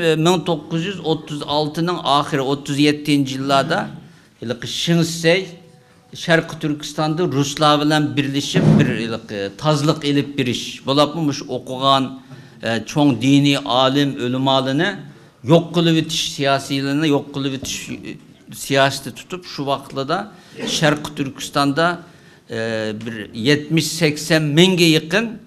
1936'nın ahiri 37 yıllarda ilk Şinsey Şarkı Türkistan'da Ruslar bilen birleşip bir ilk tazlık elip bir iş. Bulapmış okugan e, çoğun dini alim ölümalını yok kılıp bitiş siyasilerini yok kılıp bitiş e, siyaseti tutup şu vakitlerde Şarkı Türkistan'da e, bir 70-80 menge yakın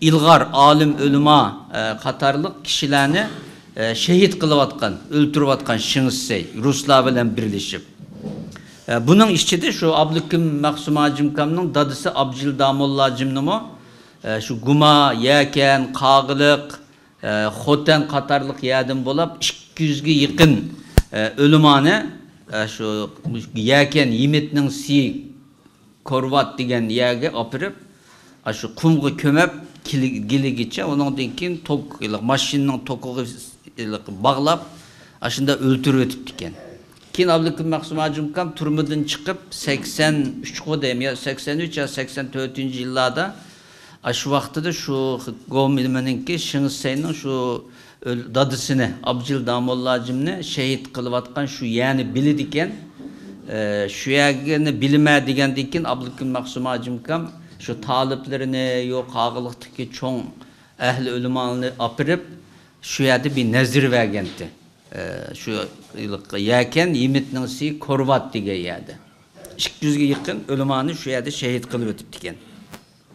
ilgar alim ölüma e, katarlık kişilerini Э, шейіт қылып атқан өлтіріп атқан шыңғыс сей руслар білән бірлесіп э, бұның де шо аблыким мақсум ажимкамның дадысы абжил дамолла ажимнымы э, шо гума якен қағылық хотен қатарлық ядым болып 200-ге жақын өліманы шо якен еметнің си корват деген яге апырып шу құмға көміп келгенше одан кейін ток машинаның тоқығы ekan keyin abdukim maqsum ajumkam turmadan chiqib sakson uch deyim yo sakson uch yo sakson to'rtinchi yillarda shu vaqtida shu gomininki shingsayning shu dadisini abjil damollajimni shahid qilayotgan shu yani biladi ekan e, şu yerine bilme degendan keyin Abdülkim Maksum Acımkam şu taliplerini yok ağılıktaki çoğun ehli ölümanını apırıp şu yerde bir nezir vergendi. E, şu yerken yimitnin si korvat dige yerde. 200'ge yakın ölümanı şu yerde şehit kılıp ötüp diken.